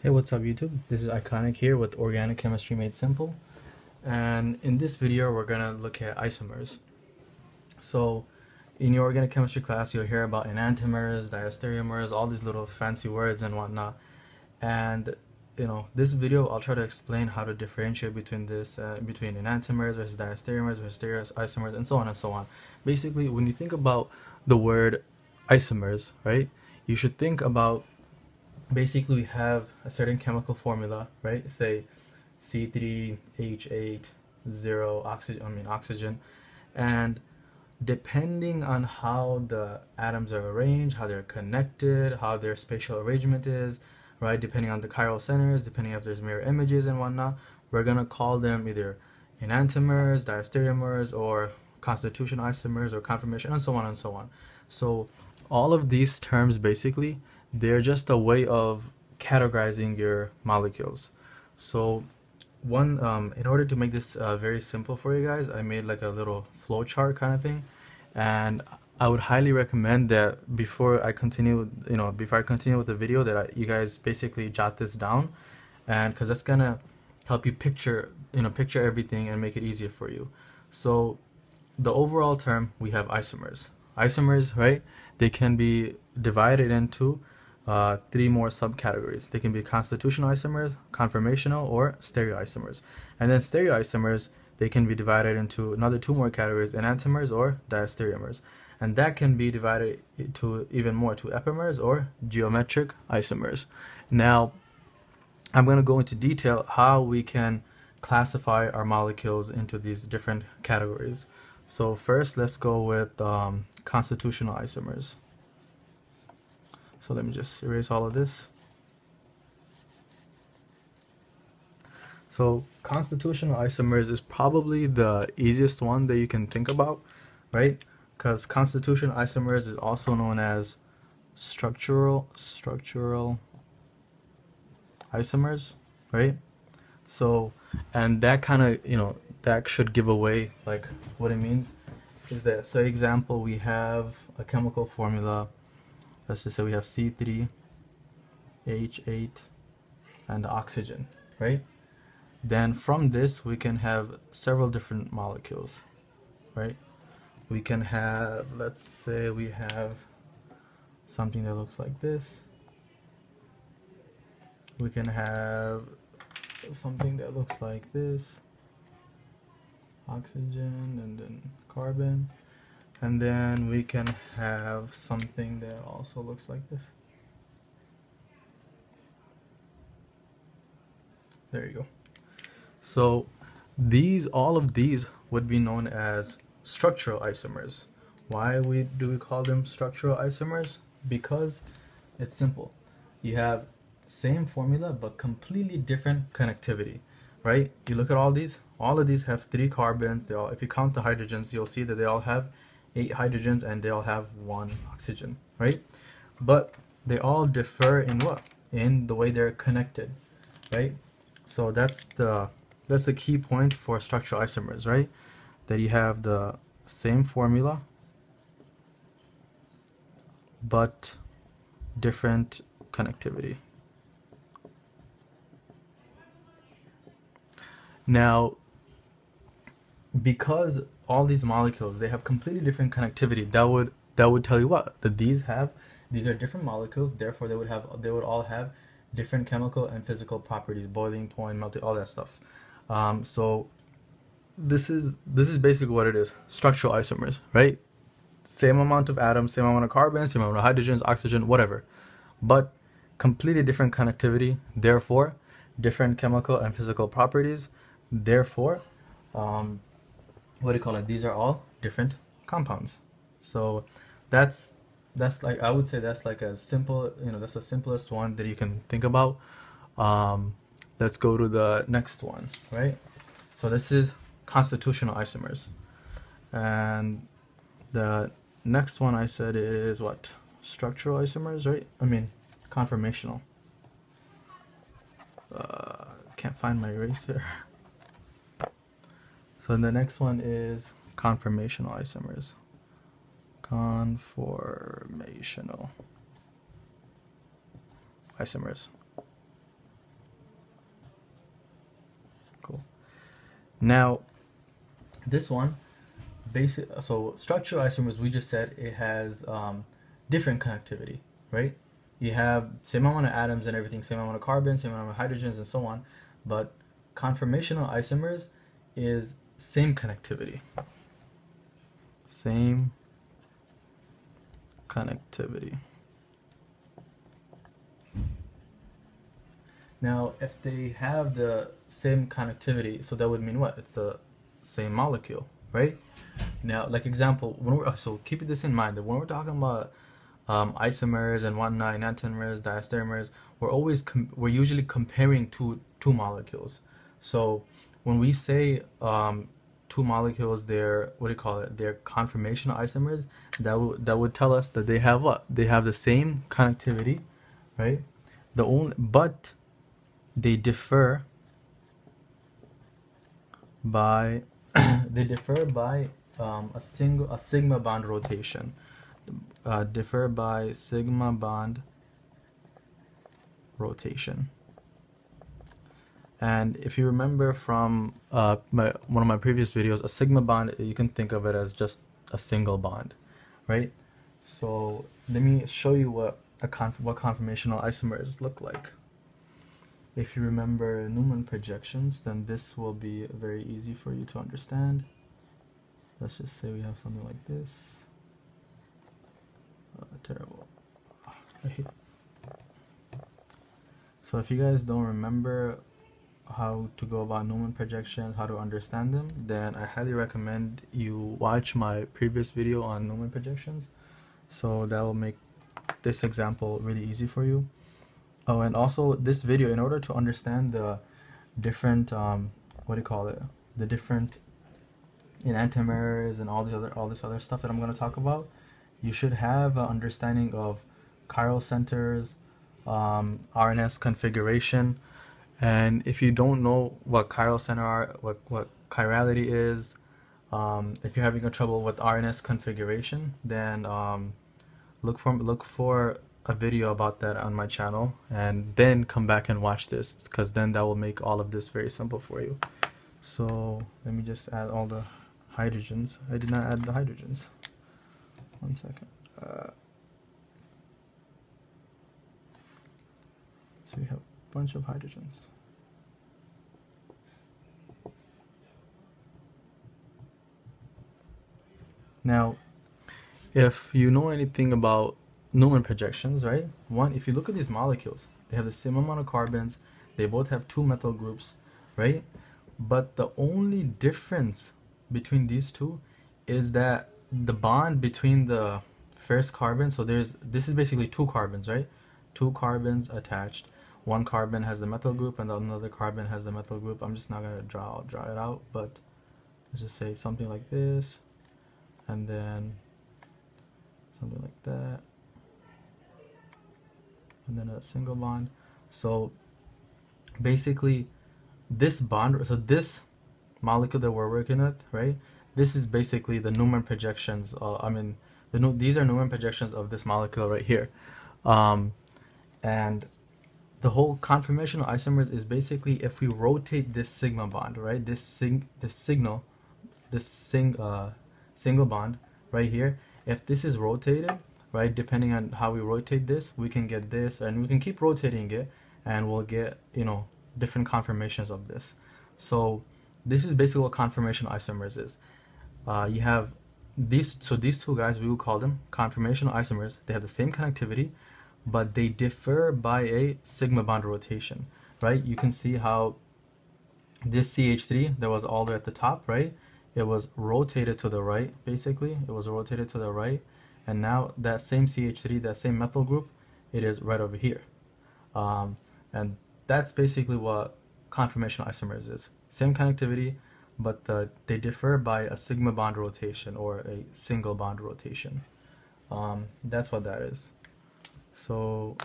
Hey, what's up YouTube? This is Iconic here with Organic Chemistry Made Simple. And in this video, we're gonna look at isomers. So in your organic chemistry class, you'll hear about enantiomers, diastereomers, all these little fancy words and whatnot. And you know, this video, I'll try to explain how to differentiate between this, uh, between enantiomers versus diastereomers versus stereoisomers, and so on and so on. Basically, when you think about the word isomers, right, you should think about basically we have a certain chemical formula, right? Say C3H8 zero oxygen, I mean oxygen, and depending on how the atoms are arranged, how they're connected, how their spatial arrangement is, right? Depending on the chiral centers, depending if there's mirror images and whatnot, we're gonna call them either enantiomers, diastereomers, or constitution isomers, or conformation, and so on and so on. So all of these terms basically they're just a way of categorizing your molecules. So one, um, in order to make this uh, very simple for you guys, I made like a little flow chart kind of thing. And I would highly recommend that before I continue, you know, before I continue with the video that I, you guys basically jot this down and because that's gonna help you picture, you know, picture everything and make it easier for you. So the overall term, we have isomers. Isomers, right? They can be divided into uh, three more subcategories. They can be constitutional isomers, conformational, or stereoisomers. And then stereoisomers, they can be divided into another two more categories, enantiomers or diastereomers. And that can be divided to even more to epimers or geometric isomers. Now, I'm going to go into detail how we can classify our molecules into these different categories. So first, let's go with um, constitutional isomers. So let me just erase all of this. So constitutional isomers is probably the easiest one that you can think about, right? Because constitutional isomers is also known as structural structural isomers, right? So, and that kind of, you know, that should give away like what it means is that, so example, we have a chemical formula let's just say we have C3, H8, and oxygen, right? Then from this, we can have several different molecules, right? We can have, let's say we have something that looks like this. We can have something that looks like this, oxygen, and then carbon and then we can have something that also looks like this. There you go. So these all of these would be known as structural isomers. Why we do we call them structural isomers? Because it's simple. You have same formula but completely different connectivity right? You look at all these all of these have three carbons. They all if you count the hydrogens you'll see that they all have eight hydrogens and they all have one oxygen, right? But they all differ in what? In the way they're connected, right? So that's the that's the key point for structural isomers, right? That you have the same formula but different connectivity. Now, because all these molecules they have completely different connectivity that would that would tell you what that these have these are different molecules therefore they would have they would all have different chemical and physical properties boiling point melting all that stuff. Um, so this is this is basically what it is structural isomers right? Same amount of atoms same amount of carbon same amount of hydrogens oxygen whatever. But completely different connectivity therefore different chemical and physical properties therefore um, what do you call it? These are all different compounds. So that's that's like i would say that's like a simple you know that's the simplest one that you can think about. Um, let's go to the next one right? So this is constitutional isomers. And the next one i said is what? Structural isomers right? I mean conformational. Uh, can't find my eraser So the next one is conformational isomers. Conformational isomers. Cool. Now, this one, basic. So structural isomers, we just said it has um, different connectivity, right? You have same amount of atoms and everything, same amount of carbon, same amount of hydrogens, and so on. But conformational isomers is same connectivity. Same connectivity. Now, if they have the same connectivity, so that would mean what? It's the same molecule, right? Now, like example, when we're so keep this in mind that when we're talking about um, isomers and whatnot, enantiomers, diastereomers, we're always we're usually comparing two two molecules. So when we say um, two molecules, they're what do you call it? They're conformational isomers. That would that would tell us that they have what? They have the same connectivity, right? The only but they differ by they differ by um, a single a sigma bond rotation. Uh, differ by sigma bond rotation. And if you remember from uh, my, one of my previous videos, a sigma bond, you can think of it as just a single bond, right? So let me show you what a conf what conformational isomers look like. If you remember Newman projections, then this will be very easy for you to understand. Let's just say we have something like this. Uh, terrible. So if you guys don't remember how to go about Newman projections, how to understand them, then I highly recommend you watch my previous video on Newman projections. So that will make this example really easy for you. Oh, and also this video, in order to understand the different, um, what do you call it, the different enantiomers and all this other all this other stuff that I'm going to talk about, you should have an understanding of chiral centers, um, RNS configuration, and if you don't know what chiral center are, what, what chirality is, um, if you're having a trouble with RNS configuration, then um, look for look for a video about that on my channel, and then come back and watch this, because then that will make all of this very simple for you. So let me just add all the hydrogens. I did not add the hydrogens. One second. Uh, so we have bunch of hydrogens. Now, if you know anything about Newman projections, right? One, if you look at these molecules, they have the same amount of carbons, they both have two methyl groups, right? But the only difference between these two is that the bond between the first carbon, so there's this is basically two carbons, right? Two carbons attached one carbon has the methyl group and another carbon has the methyl group. I'm just not gonna draw draw it out, but let's just say something like this, and then something like that, and then a single bond. So basically, this bond, so this molecule that we're working with, right? This is basically the Newman projections. Uh, I mean, the these are Newman projections of this molecule right here, um, and the whole conformational isomers is basically if we rotate this sigma bond, right? This sig this signal, this sing uh, single bond right here. If this is rotated, right, depending on how we rotate this, we can get this, and we can keep rotating it, and we'll get you know different conformations of this. So this is basically what conformational isomers is. Uh, you have these, so these two guys, we will call them conformational isomers. They have the same connectivity, but they differ by a sigma bond rotation, right? You can see how this CH3 that was all the way at the top, right? It was rotated to the right, basically. It was rotated to the right. And now that same CH3, that same methyl group, it is right over here. Um, and that's basically what conformational isomers is. Same connectivity, but the, they differ by a sigma bond rotation or a single bond rotation. Um, that's what that is. So